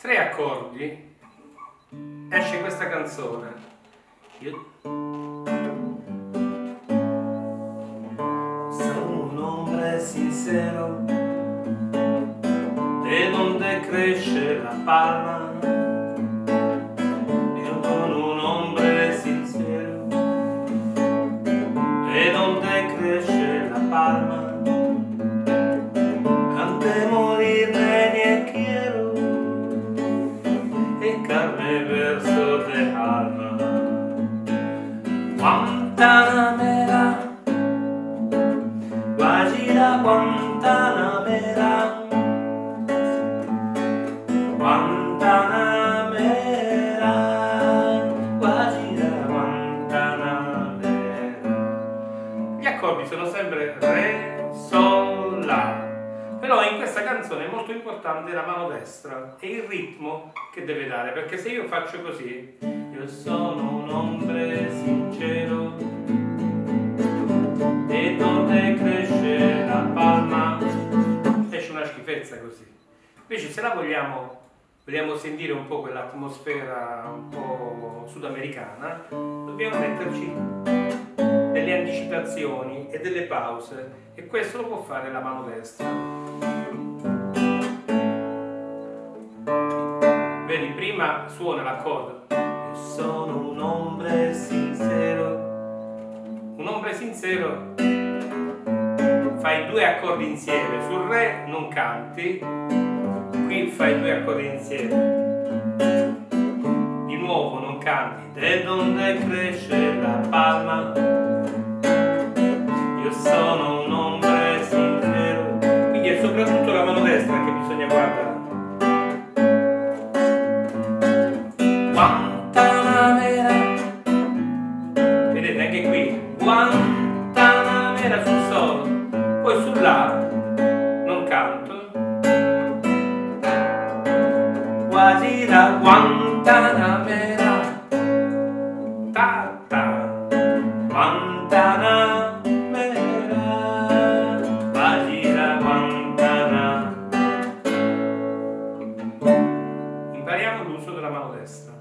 tre accordi esce questa canzone. Io... Sono un hombre sincero, de donde cresce la palma. Guantanamera. Guajira Guantanamera Guantanamera Guajira Guantanamera Gli accordi sono sempre Re, Sol, La. Però in questa canzone è molto importante la mano destra e il ritmo che deve dare, perché se io faccio così, Io sono un hombre sincero E donde cresce la palma esce una schifezza così. Invece se la vogliamo, vogliamo sentire un po' quell'atmosfera un po' sudamericana, dobbiamo metterci delle anticipazioni e delle pause e questo lo può fare la mano destra. Vedi, prima suona l'accordo, sono sincero, fai due accordi insieme, sul re non canti, qui fai due accordi insieme, di nuovo non canti, De donde cresce la palma? Io sono un hombre sincero. Quindi è soprattutto la mano destra che bisogna guardare. era sul solo, poi sul non canto. Quasi da Guantanamera, ta ta, Guantanamera, quasi da Guantanamera. Impariamo l'uso della mano destra.